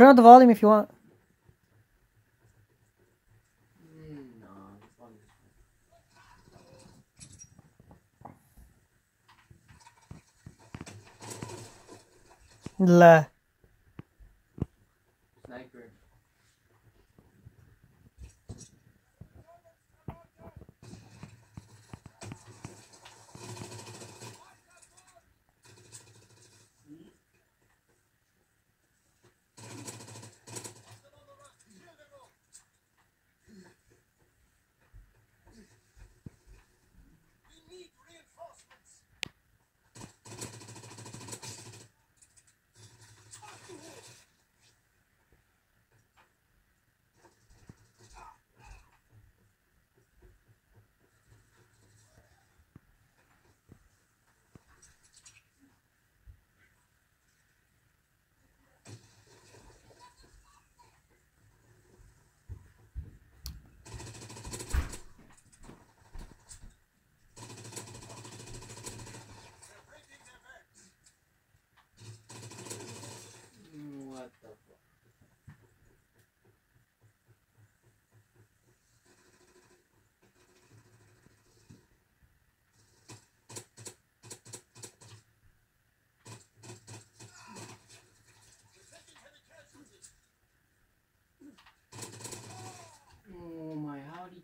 Turn up the volume if you want. La.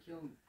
killed